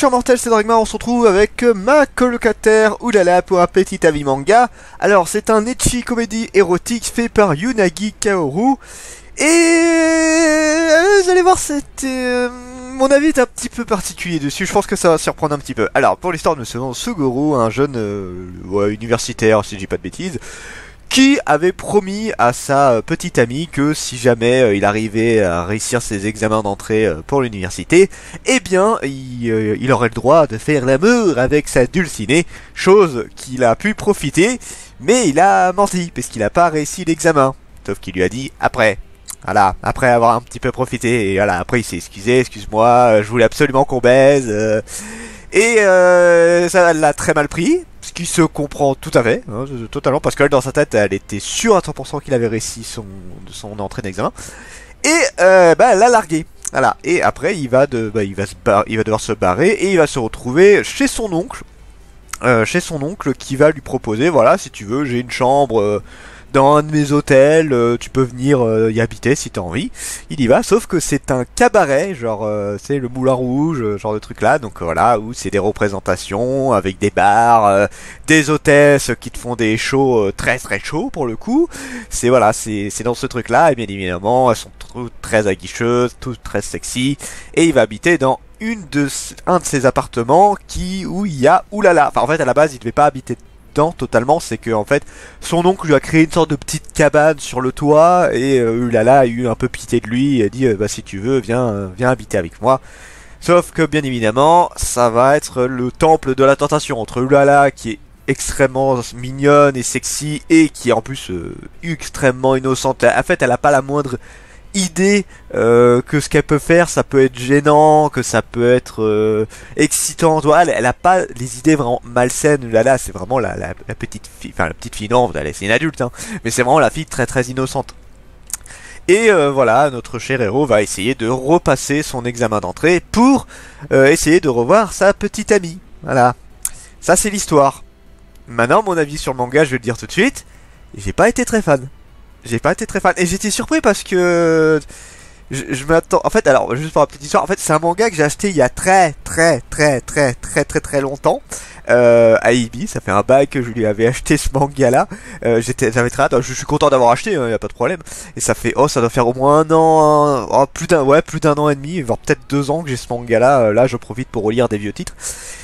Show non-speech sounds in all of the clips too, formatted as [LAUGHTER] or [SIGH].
Chers mortels, c'est Dragma, on se retrouve avec ma colocataire Oulala pour un petit avis manga. Alors c'est un etchi comédie érotique fait par Yunagi Kaoru. Et euh, vous allez voir, c'était... euh, mon avis est un petit peu particulier dessus, je pense que ça va surprendre un petit peu. Alors pour l'histoire de Monsieur Suguru, un jeune euh, universitaire si je dis pas de bêtises, qui avait promis à sa euh, petite amie que si jamais euh, il arrivait à réussir ses examens d'entrée euh, pour l'université, eh bien il, aurait le droit de faire l'amour avec sa dulcinée, chose qu'il a pu profiter, mais il a menti parce qu'il n'a pas réussi l'examen, sauf qu'il lui a dit après. Voilà, après avoir un petit peu profité, et voilà, après il s'est excusé, excuse-moi, je voulais absolument qu'on baise, et ça l'a très mal pris, se comprend tout à fait, hein, totalement, parce qu'elle dans sa tête, elle était sûre à 100% qu'il avait réussi son, son entrée d'examen, et euh, bah, elle l'a largué. Voilà, et après il va de, bah, il va il va devoir se barrer et il va se retrouver chez son oncle, euh, chez son oncle qui va lui proposer, voilà, si tu veux, j'ai une chambre euh, dans un de mes hôtels, euh, tu peux venir euh, y habiter si t'as envie. Il y va, sauf que c'est un cabaret, genre euh, c'est le Moulin Rouge, genre de truc là, donc voilà, où c'est des représentations avec des bars, des hôtesses qui te font des shows très très chauds pour le coup. C'est voilà, c'est dans ce truc là, et bien évidemment, elles sont toutes très aguicheuses, toutes très sexy, et il va habiter dans une de un de ces appartements qui où il y a oulala. Enfin en fait à la base il devait pas habiter totalement, c'est que en fait son oncle lui a créé une sorte de petite cabane sur le toit et euh, oulala a eu un peu pitié de lui et a dit euh, bah si tu veux viens euh, viens habiter avec moi. Sauf que bien évidemment ça va être le temple de la tentation entre oulala qui est extrêmement mignonne et sexy et qui est en plus extrêmement innocente. En fait elle a pas la moindre idée euh, que ce qu'elle peut faire, ça peut être gênant, que ça peut être euh, excitant. Voilà, elle, elle a pas les idées vraiment malsaines. Là, là, c'est vraiment la, la, petite fille, enfin la petite fille non, c'est une adulte, hein, mais c'est vraiment la fille très très innocente. Et euh, voilà, notre cher héros va essayer de repasser son examen d'entrée pour essayer de revoir sa petite amie. Voilà, ça c'est l'histoire. Maintenant, mon avis sur le manga, je vais le dire tout de suite. J'ai pas été très fan. J'ai pas été très fan. Et j'étais surpris parce que je, je m'attends. En fait, alors, juste pour la petite histoire, en fait, c'est un manga que j'ai acheté il y a très, très, très, très, très, très, très longtemps. Euh, à Ibi, ça fait un bail que je lui avais acheté ce manga-là. Euh, j'étais, j'avais très hâte. Je suis content d'avoir acheté, il y a pas de problème. Et ça fait, oh, ça doit faire au moins un an, oh, plus d'un, ouais, plus d'un an et demi, voire peut-être deux ans que j'ai ce manga-là. Euh, Là, je profite pour relire des vieux titres.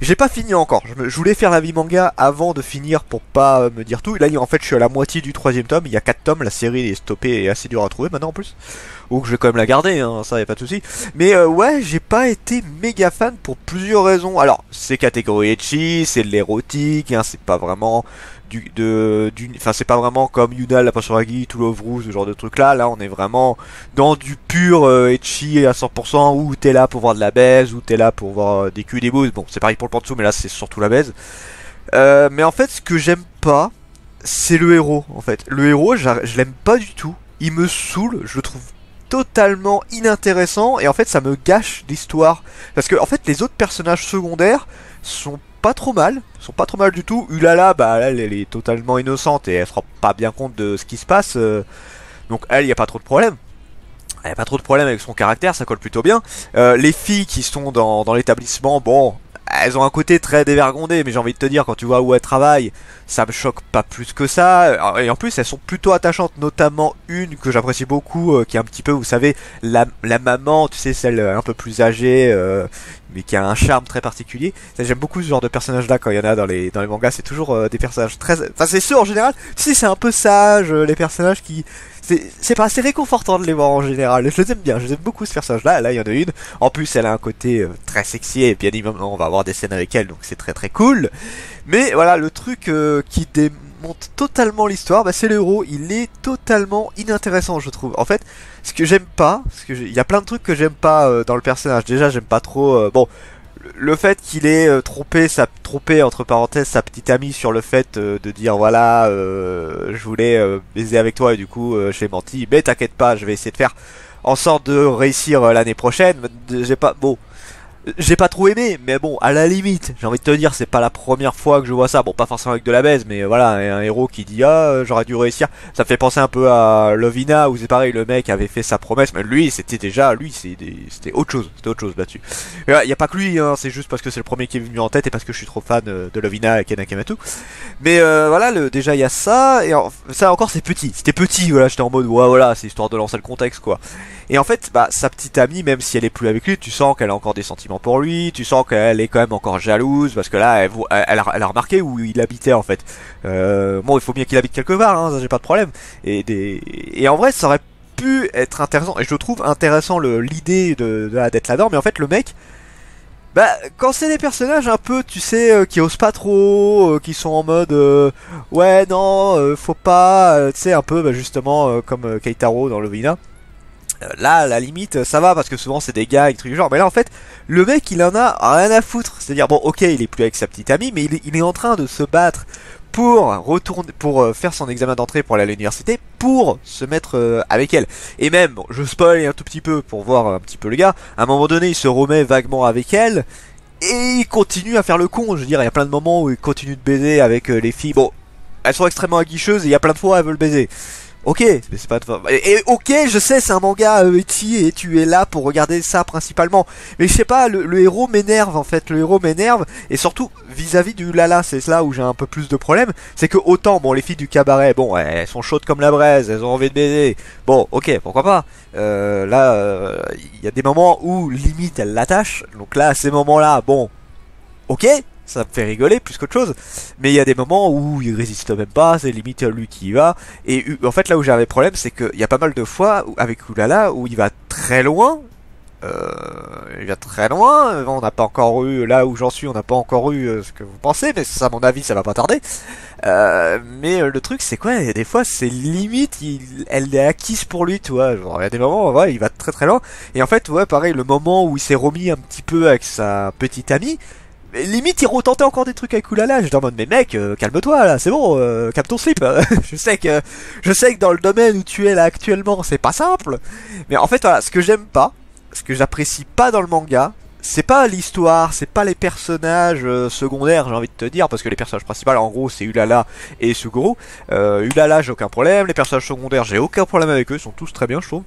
J'ai pas fini encore. Je voulais faire la vie manga avant de finir pour pas euh, me dire tout. Là, en fait, je suis à la moitié du troisième tome. Il y a quatre tomes. La série est stoppée et assez dure à trouver maintenant en plus. Ou que je vais quand même la garder, hein, ça y a pas de souci. Mais euh, ouais, j'ai pas été méga fan pour plusieurs raisons. Alors, c'est catégorie etchi, c'est de l'érotique, hein, c'est pas vraiment du de du enfin c'est pas vraiment comme Yuna la Pasuragi, To Love Ru, ce genre de truc là. Là, on est vraiment dans du pur euh, etchi à 100% où t'es là pour voir de la baise, où t'es là pour voir euh, des culs, des bouses. Bon, c'est pareil pour le pantsu, mais là c'est surtout la baise. Euh, mais en fait, ce que j'aime pas, c'est le héros. En fait, le héros, je l'aime pas du tout. Il me saoule, je le trouve totalement inintéressant et en fait ça me gâche l'histoire parce que en fait les autres personnages secondaires sont pas trop mal, sont pas trop mal du tout. Ulala, bah elle, elle est totalement innocente et elle se rend pas bien compte de ce qui se passe. euh, donc elle, y a pas trop de problème. Elle a pas trop de problème avec son caractère, ça colle plutôt bien. Euh, les filles qui sont dans, dans l'établissement, bon, elles ont un côté très dévergondé, mais j'ai envie de te dire, quand tu vois où elles travaillent, ça me choque pas plus que ça. Et en plus, elles sont plutôt attachantes, notamment une que j'apprécie beaucoup, euh, qui est un petit peu, vous savez, la, la maman, tu sais, celle euh, un peu plus âgée, euh, mais qui a un charme très particulier. J'aime beaucoup ce genre de personnage-là quand il y en a dans les, dans les mangas. C'est toujours euh, des personnages très... Enfin, c'est ceux en général, sais, c'est un peu sage, euh, les personnages qui... C'est pas assez réconfortant de les voir en général. Je les aime bien, je les aime beaucoup ce personnage-là. Là, il y en a une. En plus, elle a un côté euh, très sexy et bien évidemment, on va avoir des scènes avec elle, donc c'est très très cool. Mais voilà, le truc euh, qui démonte totalement l'histoire, bah, c'est le héros. Il est totalement inintéressant, je trouve. En fait, ce que j'aime pas, que il y a plein de trucs que j'aime pas euh, dans le personnage. Déjà, j'aime pas trop. bon, le- fait qu'il ait euh, trompé sa trompé entre parenthèses sa petite amie sur le fait euh, de dire voilà, euh, je voulais baiser avec toi et du coup j'ai menti. Mais t'inquiète pas, je vais essayer de faire en sorte de réussir l'année prochaine. J'ai pas bon. J'ai pas trop aimé, mais bon, à la limite, j'ai envie de te dire, c'est pas la première fois que je vois ça. Bon, pas forcément avec de la baise, mais voilà, un héros qui dit ah, j'aurais dû réussir. Ça fait penser un peu à Lovina où c'est pareil, le mec avait fait sa promesse, mais lui, c'était déjà, lui, c'était autre chose, c'était autre chose là-dessus. Il y a pas que lui, hein, c'est juste parce que c'est le premier qui est venu en tête et parce que je suis trop fan euh, de Lovina et Kenakamatu. Mais euh, voilà, le, déjà il y a ça et ça encore c'est petit. C'était petit, voilà, j'étais en mode ouais, voilà, c'est histoire de lancer le contexte quoi. Et en fait, bah sa petite amie, même si elle est plus avec lui, tu sens qu'elle a encore des sentiments pour lui, tu sens qu'elle est quand même encore jalouse, parce que là, elle, a, remarqué où il habitait en fait. Euh, bon, il faut bien qu'il habite quelque part, hein, j'ai pas de problème. Et, en vrai, ça aurait pu être intéressant, et je trouve intéressant l'idée de, d'être là-dedans, mais en fait, le mec, bah, quand c'est des personnages un peu, tu sais, euh, qui osent pas trop, euh, qui sont en mode, ouais, non, faut pas, tu sais, un peu, bah, justement, comme Keitaro dans Lovina. Euh, là, la limite, ça va parce que souvent c'est des gars et trucs du genre. Mais là, en fait, le mec, il en a rien à foutre. C'est-à-dire, bon, ok, il est plus avec sa petite amie, mais il est, en train de se battre pour retourner, pour euh, faire son examen d'entrée pour aller à l'université, pour se mettre euh, avec elle. Et même, je spoil un tout petit peu pour voir un petit peu le gars. À un moment donné, il se remet vaguement avec elle. Et il continue à faire le con, je veux dire, il y a plein de moments où il continue de baiser avec les filles. Bon, elles sont extrêmement aguicheuses et il y a plein de fois elles veulent baiser. Ok, mais c'est pas et, ok, je sais, c'est un manga euh, et tu es là pour regarder ça principalement. Mais je sais pas, le, héros m'énerve en fait, le héros m'énerve et surtout vis-à-vis du Lala, c'est là où j'ai un peu plus de problèmes, c'est que autant bon les filles du cabaret, bon elles sont chaudes comme la braise, elles ont envie de baiser. Bon, ok, pourquoi pas. Euh, là, euh, il y a des moments où limite elles l'attachent. Donc là, à ces moments-là, bon, ok, ça me fait rigoler plus qu'autre chose. Mais il y a des moments où il résiste même pas, c'est limite lui qui y va. Et en fait, là où j'avais problème, c'est qu'il y a pas mal de fois avec Oulala où il va très loin. Euh, il va très loin. On n'a pas encore eu, là où j'en suis, on n'a pas encore eu euh, ce que vous pensez, mais ça, à mon avis, ça va pas tarder. Euh, mais le truc, c'est quoi? Des fois, c'est limite, il, elle est acquise pour lui, tu vois. il y a des moments, ouais, il va très très loin. Et en fait, ouais, pareil, le moment où il s'est remis un petit peu avec sa petite amie, limite, il retentait encore des trucs avec Oulala. Je en mode, mais mec, euh, calme-toi là, c'est bon, euh, ton slip. [LAUGHS] je sais que, je sais que dans le domaine où tu es là actuellement, c'est pas simple. Mais en fait, voilà, ce que j'aime pas, ce que j'apprécie pas dans le manga, c'est pas l'histoire, c'est pas les personnages euh, secondaires, j'ai envie de te dire, parce que les personnages principaux, en gros, c'est Ulala et Suguru. Euh, Ulala, j'ai aucun problème. Les personnages secondaires, j'ai aucun problème avec eux, ils sont tous très bien, je trouve.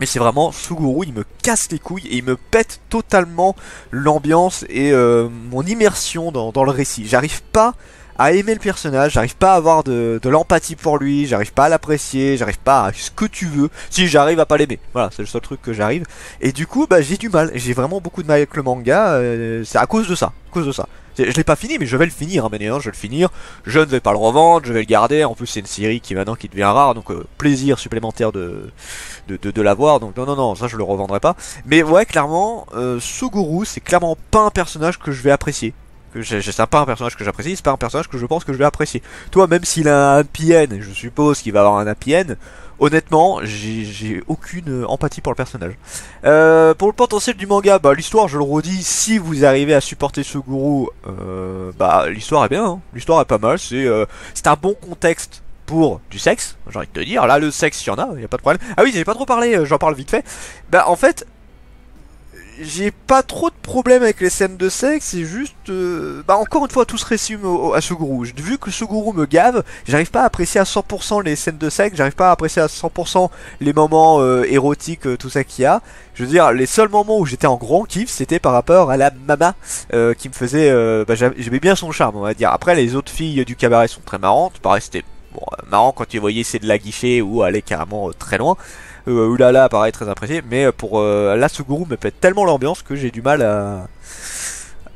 Mais c'est vraiment Suguru, il me casse les couilles et il me pète totalement l'ambiance et euh, mon immersion dans, dans le récit. J'arrive pas à aimer le personnage, j'arrive pas à avoir de, de l'empathie pour lui, j'arrive pas à l'apprécier, j'arrive pas à ce que tu veux, si j'arrive à pas l'aimer. Voilà, c'est le seul truc que j'arrive. Et du coup, bah j'ai du mal, j'ai vraiment beaucoup de mal avec le manga, euh, c'est à cause de ça, à cause de ça. Je l'ai pas fini, mais je vais le finir, hein, je vais le finir. Je ne vais pas le revendre, je vais le garder. En plus, c'est une série qui maintenant qui devient rare, donc euh, plaisir supplémentaire de de, de, l'avoir. Donc non, non, non, ça je le revendrai pas. Mais ouais, clairement, euh, Suguru, c'est clairement pas un personnage que je vais apprécier que c'est pas un personnage que j'apprécie, c'est pas un personnage que je pense que je vais apprécier. Toi, même s'il a un happy je suppose qu'il va avoir un happy honnêtement, j'ai aucune empathie pour le personnage. Euh, pour le potentiel du manga, bah l'histoire, je le redis, si vous arrivez à supporter ce gourou, euh, bah l'histoire est bien, hein. l'histoire est pas mal, c'est euh, un bon contexte pour du sexe, j'ai envie de te dire, là le sexe il y en a, il a pas de problème. Ah oui, j'ai pas trop parlé, euh, j'en parle vite fait. Bah en fait, j'ai pas trop de problèmes avec les scènes de sexe, c'est juste... Euh, bah encore une fois, tout se résume à Suguru. Vu que Suguru me gave, j'arrive pas à apprécier à 100% les scènes de sexe, j'arrive pas à apprécier à 100% les moments euh, érotiques, euh, tout ça qu'il y a. Je veux dire, les seuls moments où j'étais en grand kiff, c'était par rapport à la mama, qui me faisait... bah, j'aimais bien son charme, on va dire. Après, les autres filles du cabaret sont très marrantes, pareil, c'était bon, marrant quand tu voyais c'est de la guichet ou aller carrément très loin. Euh, oulala pareil très apprécié mais euh, pour euh, la Suguru me pète tellement l'ambiance que j'ai du mal à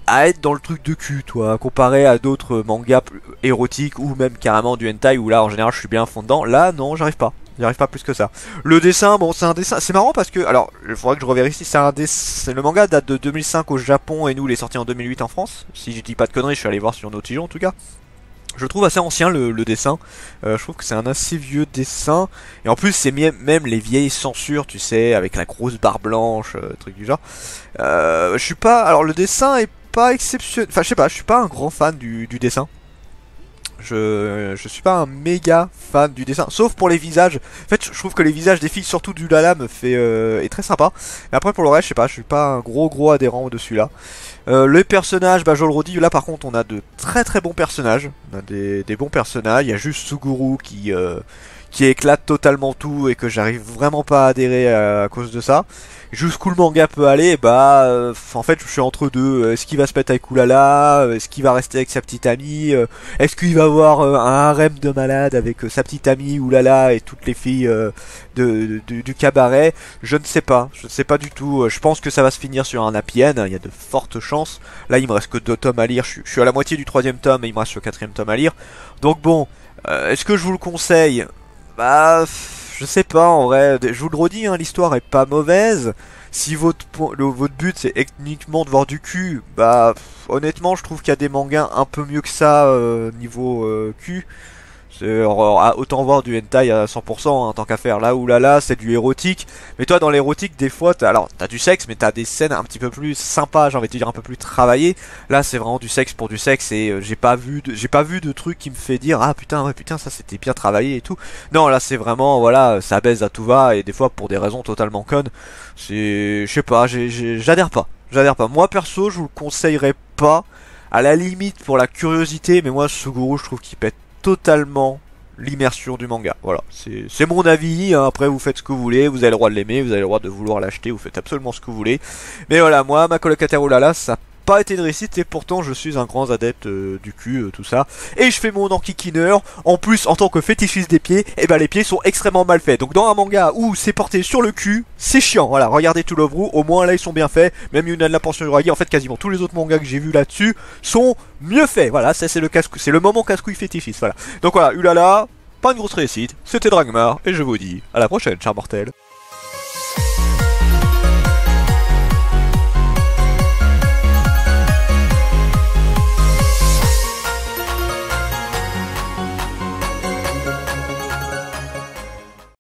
à être dans le truc de cul, toi, comparé à d'autres mangas érotiques ou même carrément du hentai où là en général je suis bien fond dedans. Là, non, j'arrive pas. J'arrive pas plus que ça. Le dessin, bon, c'est un dessin. C'est marrant parce que, alors, il faudrait que je revérifie. C'est un dessin. Le manga date de 2005 au Japon et nous, il est sorti en 2008 en France. Si je dis pas de conneries, je suis allé voir sur Notijon en tout cas. Je trouve assez ancien le, dessin. Euh, je trouve que c'est un assez vieux dessin. Et en plus, c'est même les vieilles censures, tu sais, avec la grosse barre blanche, euh, truc du genre. Euh, je suis pas. Alors, le dessin est pas exceptionnel. Enfin, je sais pas, je suis pas un grand fan du, dessin. Je, je suis pas un méga fan du dessin, sauf pour les visages. En fait, je trouve que les visages des filles, surtout du Lala, me fait est très sympa. Mais après pour le reste, je sais pas, je suis pas un gros gros adhérent dessus là. Euh, les personnages, bah je le redis, là par contre on a de très très bons personnages. On a des, bons personnages. Il y a juste Suguru qui, euh, qui éclate totalement tout et que j'arrive vraiment pas à adhérer à, cause de ça. Jusqu'où le manga peut aller, bah euh, en fait je suis entre deux. Est-ce qu'il va se mettre avec Oulala Est-ce qu'il va rester avec sa petite amie Est-ce qu'il va avoir un harem de malade avec sa petite amie Oulala et toutes les filles de, du cabaret? Je ne sais pas, je ne sais pas du tout. Je pense que ça va se finir sur un happy il y a de fortes chances. Là il me reste que deux tomes à lire, je, suis à la moitié du troisième tome et il me reste le quatrième tome à lire. Donc bon, est-ce que je vous le conseille? Bah, je sais pas, en vrai, je vous le redis, hein, l'histoire est pas mauvaise. Si votre, votre but c'est uniquement de voir du cul, bah, honnêtement, je trouve qu'il y a des mangas un peu mieux que ça euh, niveau euh, cul. Ah, autant voir du hentai à 100% en hein, tant qu'à faire. Là où là là, c'est du érotique. Mais toi, dans l'érotique, des fois, t'as, alors t'as du sexe, mais t'as des scènes un petit peu plus sympas, j'ai envie de dire un peu plus travaillées. Là, c'est vraiment du sexe pour du sexe et euh, j'ai pas vu, de, j'ai pas vu de truc qui me fait dire ah putain ouais putain ça c'était bien travaillé et tout. Non, là c'est vraiment voilà, ça baise à tout va et des fois pour des raisons totalement connes. C'est, je sais pas, j'adhère pas, j'adhère pas. Moi perso, je vous le conseillerais pas. À la limite pour la curiosité, mais moi Suguru, je trouve qu'il pète totalement l'immersion du manga. Voilà, c'est mon avis, hein. après vous faites ce que vous voulez, vous avez le droit de l'aimer, vous avez le droit de vouloir l'acheter, vous faites absolument ce que vous voulez. Mais voilà, moi, ma colocataire Oulala, ça pas été de réussite et pourtant je suis un grand adepte euh, du cul, euh, tout ça. Et je fais mon enquiquineur. En plus, en tant que fétichiste des pieds, et eh ben les pieds sont extrêmement mal faits. Donc dans un manga où c'est porté sur le cul, c'est chiant. Voilà, regardez tout Love au moins là ils sont bien faits. Même Yuna de la pension Uragi, en fait quasiment tous les autres mangas que j'ai vus là-dessus sont mieux faits. Voilà, ça c'est le casse c'est le moment casse-couille fétichiste. Voilà. Donc voilà, ulala, pas une grosse réussite. C'était Dragmar et je vous dis à la prochaine, chers mortels.